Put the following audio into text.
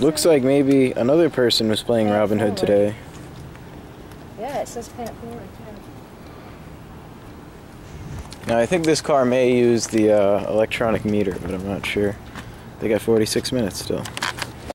Looks like maybe another person was playing Robin Hood today. Yeah, it says pant forward too. Now I think this car may use the uh, electronic meter, but I'm not sure. They got 46 minutes still.